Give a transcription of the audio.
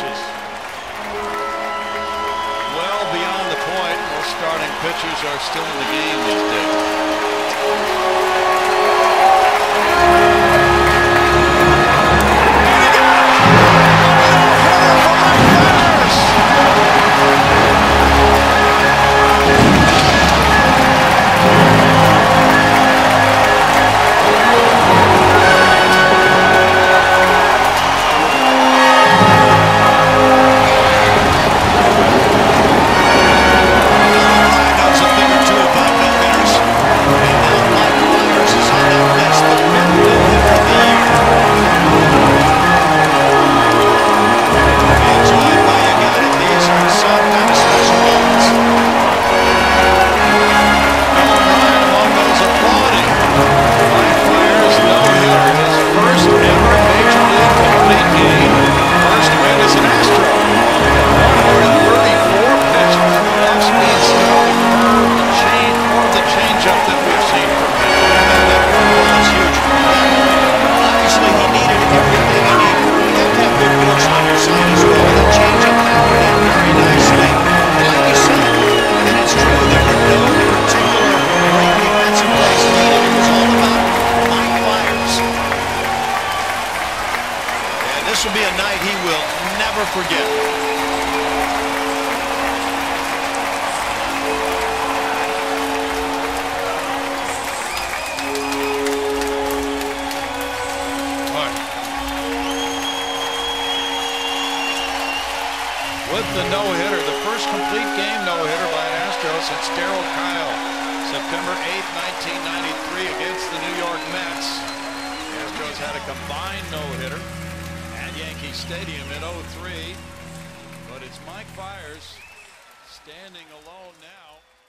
pitches. Well beyond the point, most starting pitchers are still in the game these days. Oh. This will be a night he will never forget. with the no-hitter, the first complete game no-hitter by an Astro since Darryl Kile, September 8, 1993 against the New York Mets. The Astros had a combined no-hitter. Yankee Stadium at 03. But it's Mike Fiers standing alone now.